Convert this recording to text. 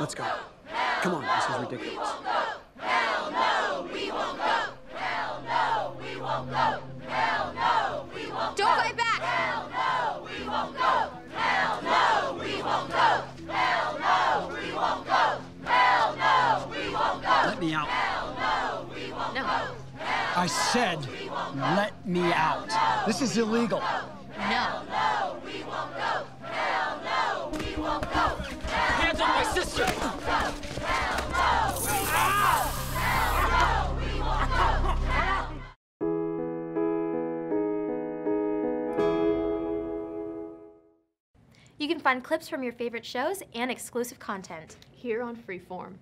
Let's go. Come on, this is ridiculous. Don't fight back. Let me out. No, I said, let me out. This is illegal. No. Hell no, we won't go. Hell no, we won't go. You can find clips from your favorite shows and exclusive content. Here on Freeform.